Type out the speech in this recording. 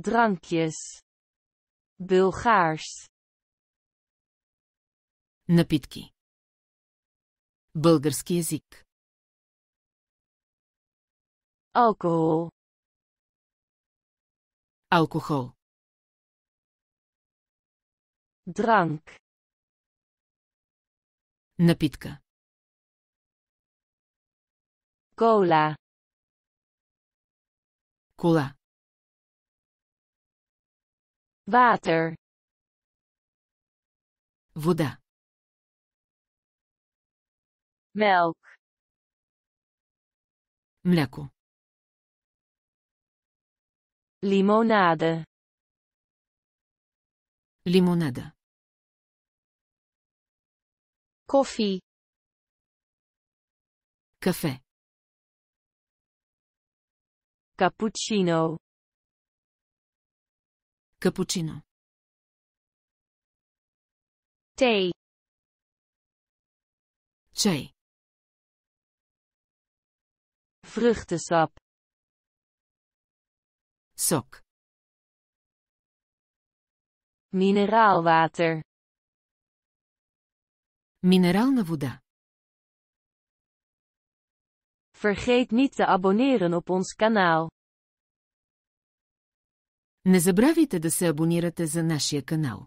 Drankjes. Bulgaars. Напитки. Български език. Alcohol. Алкохол. Drank. Напитка. Cola. Кола. Water. Вода. Melk. Мляко. Limonade. Лимонада. Koffie. Кафе. Cappuccino. Капучино. Thee. Чай. Vruchtensap. Сок. Mineraalwater. Минерална вода. Vergeet niet te abonneren op ons kanaal. Не забравяйте да се абонирате за нашия канал.